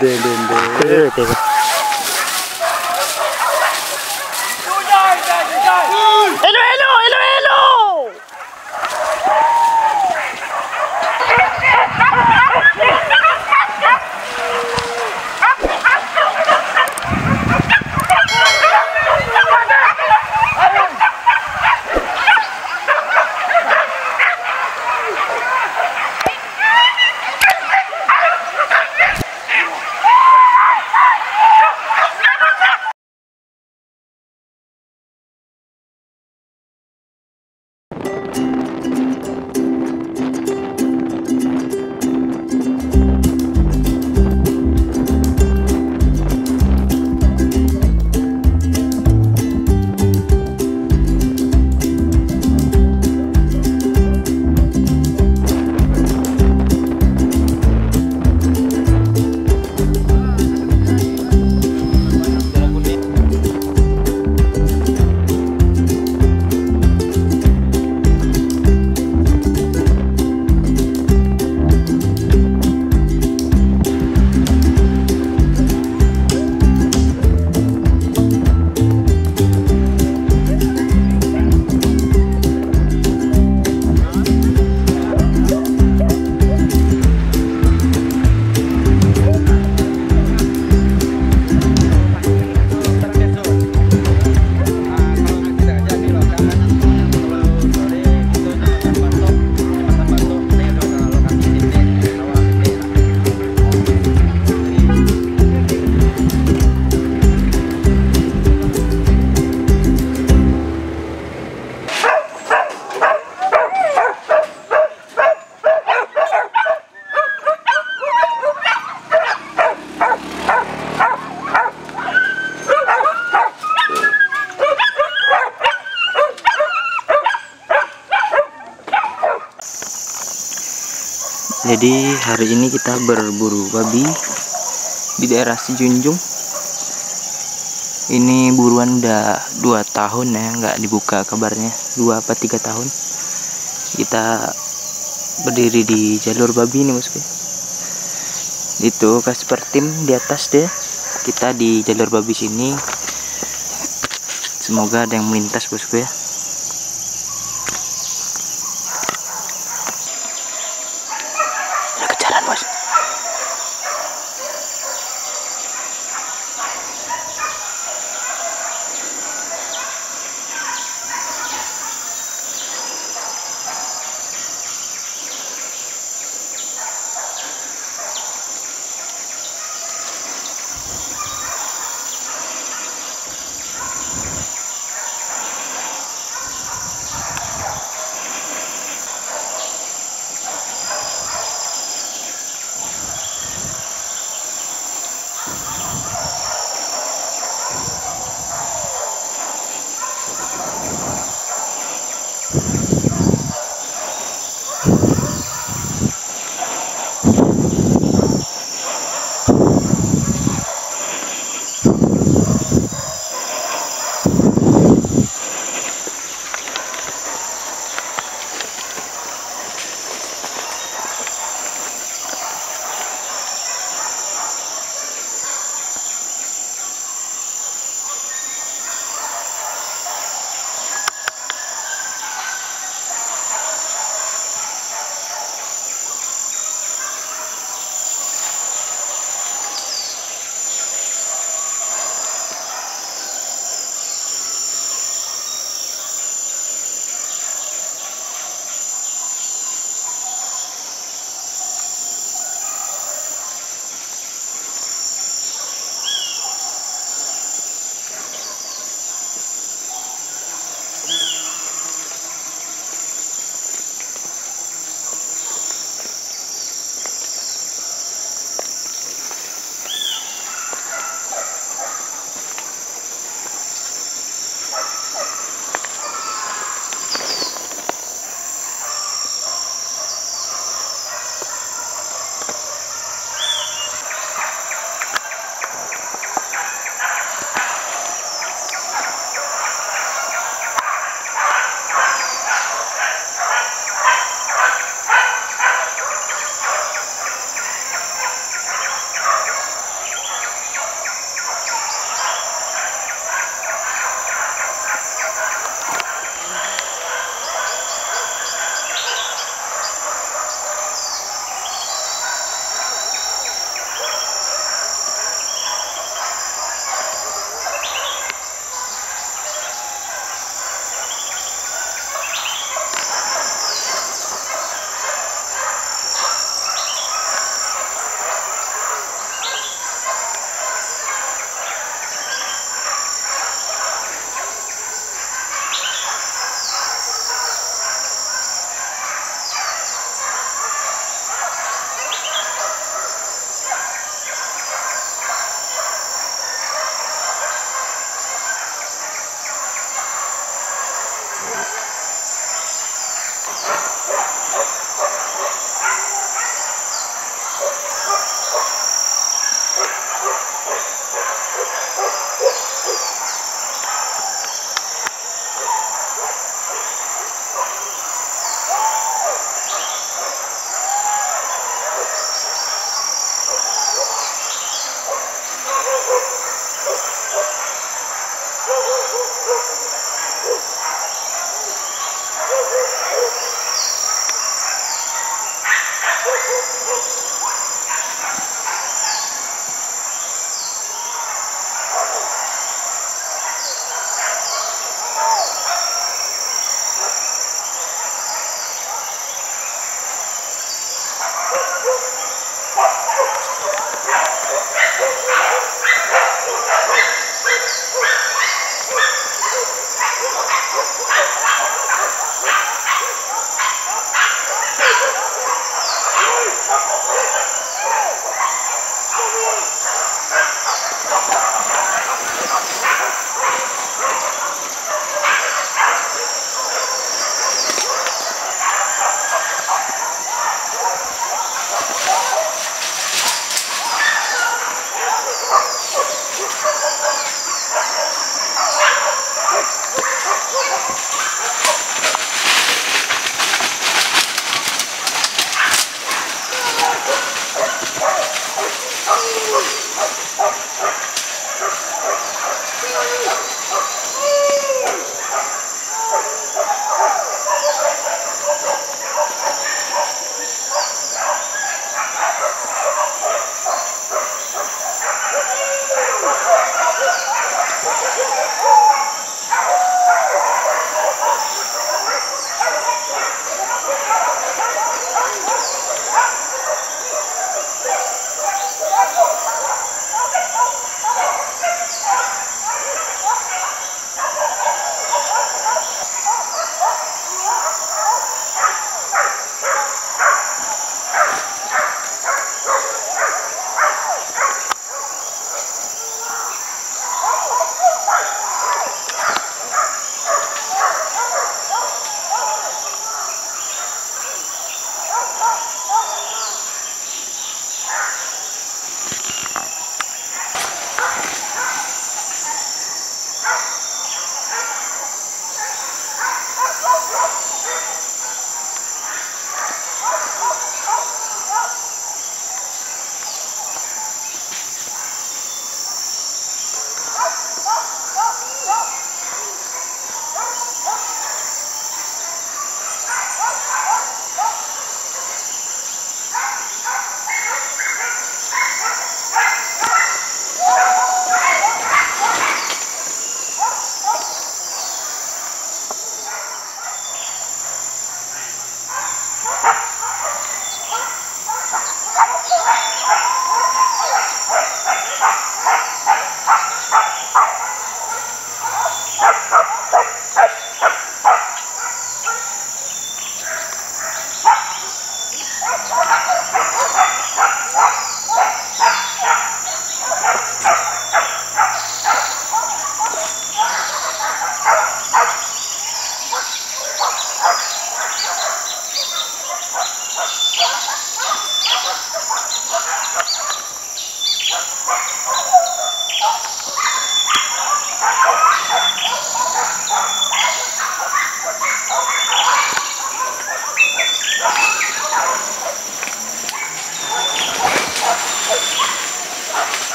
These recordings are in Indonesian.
Ende, ende, ende. Kok ya teh Bang? Hello, Jadi hari ini kita berburu babi di daerah Sijunjung. Ini buruan udah dua tahun ya nggak dibuka kabarnya dua apa tiga tahun. Kita berdiri di jalur babi ini bosku. Itu Kasper tim di atas deh. Kita di jalur babi sini. Semoga ada yang melintas bosku ya.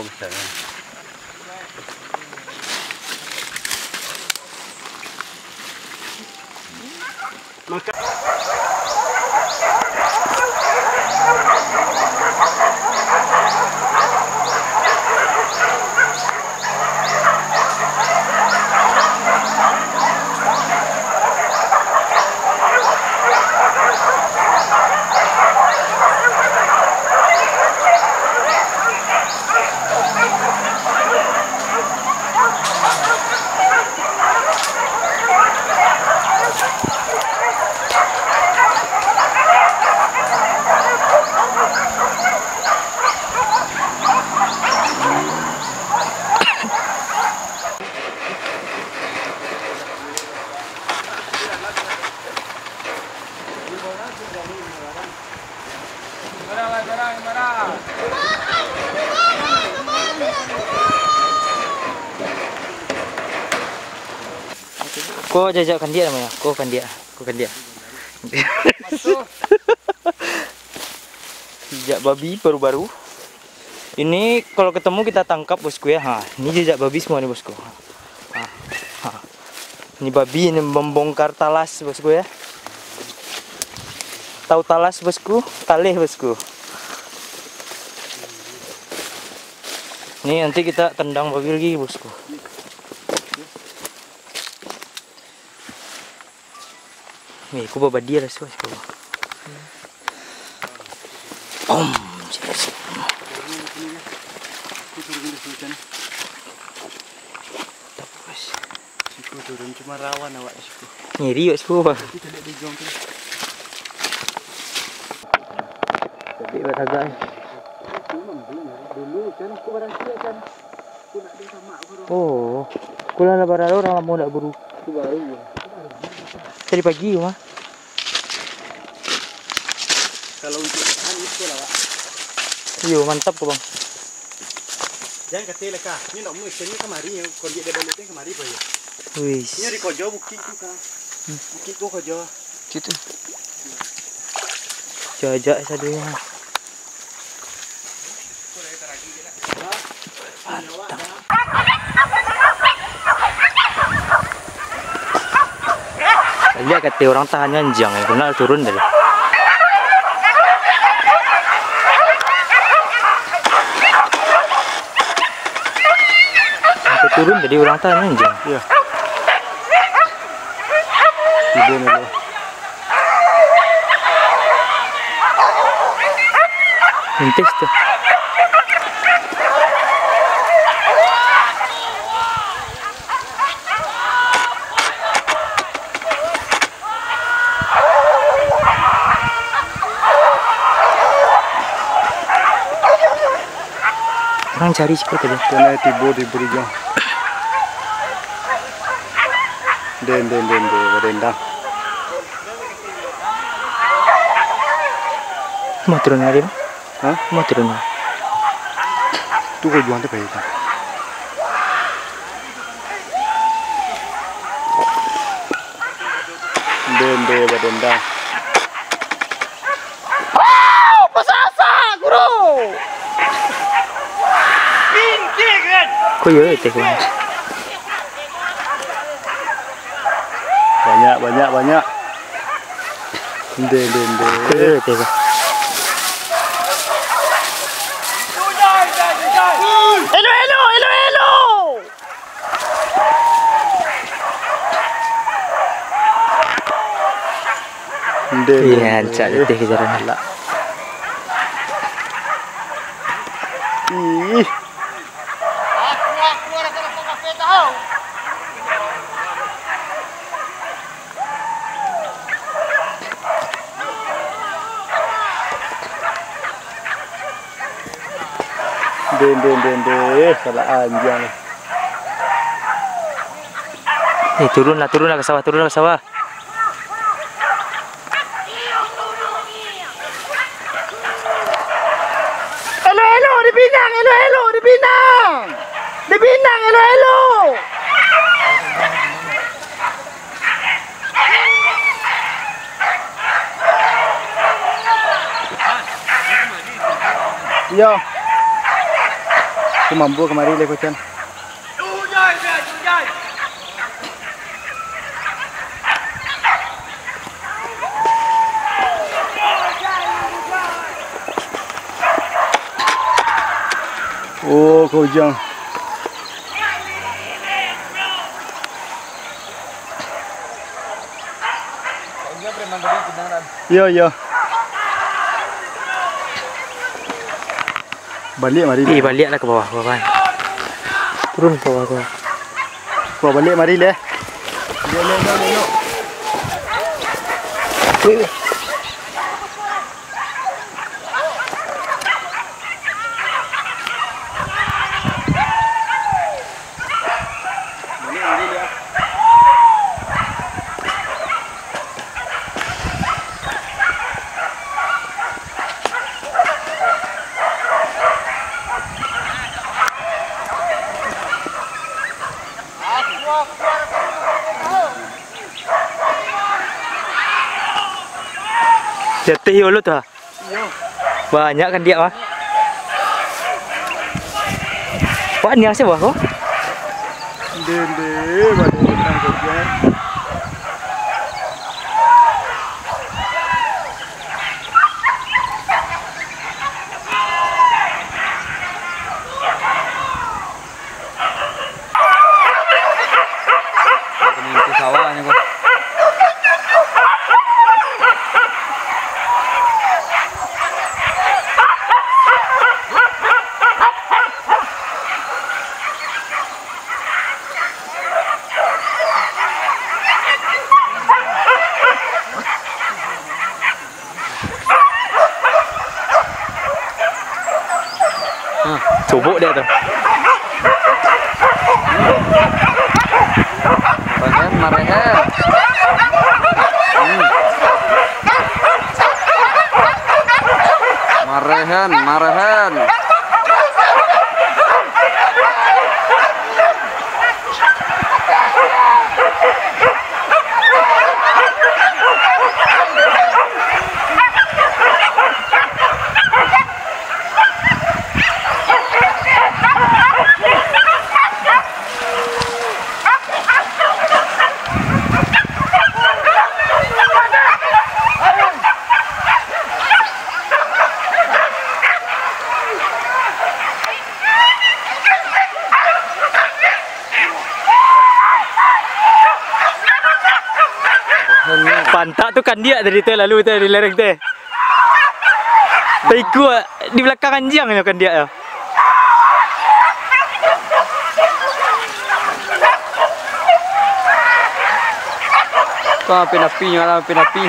Ini untuk wawo Kau jajakkan dia namanya. Kau kan dia. Kau kan dia. jejak babi baru-baru. Ini kalau ketemu kita tangkap bosku ya. Ha, ini jejak babi semua nih bosku. Ha, ha. Ini babi ini membongkar talas bosku ya. Tahu talas bosku? Talih bosku. Ini nanti kita tendang babi lagi bosku. Nih, aku bawa dia lah bosku. Om, jelas. Tapos. siku turun cuma rawan awak siku. Ngiri bosku. Kita lihat di jom tu. Tapi beragam. Dulu kan aku barang siap kan. Aku nak dia sama aku. Oh, kula na bararo orang mau nak buru. Aku baru ya. Pagi mah. Kalau untuk kan itu lah Wak. Yo, mantap kok bang. Jangan kata lah kah. Ini nak mungkin ni kemari kau dia balik ni kemari apa ya? Wih, Ini di kojo bukit tu kah. Bukit tu kojo. gitu. Jajak sadunya. Lihat kata orang tahan anjang ya, kenal turun dari. Sampai turun jadi orang tahan anjang. Ya. Ibu ni lah. Intes tuh. Cari sih tadi. Kena tibo di berijo. Den den den den berendang. Mau turun lagi? Bang? Hah? Mau turun? Tu kau jual baik kan? Den den berendang. Kok ya teh? Banyak banyak banyak. Den Kok den. ya teh? Hello hello hello hello. Iya, cak teh kejaran. Ih. Den den den den salah anjang. Eh turunlah, turunlah ke sawah, turunlah ke sawah. Hello hello di Pinang, hello hello di Pinang. Di Pinang, cái mầm vua mà đi lên coi chân ô cô chân Yo yo. Hello hello. Iya. Aku mampu kemari le kocan. Oh, kau jangan. Iya, iya. Balik mari. Eh baliklah ke bawah, ke bawah. Turun ke bawah, ke bawah. Bawa balik mari le. Dia le le le. Weh, weh. Balik Jatuh ya lu tuh. Banyak kan dia mah. Wah, ni asal bawah kau? Den bukan dia tadi tu lalu tu di lereng tu. Tapi ku di belakang anjing kan dia tu. Kau api napi, nyala api napi.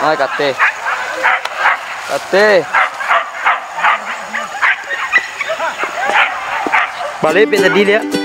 Ay, kate. Kate. Balik pindah dili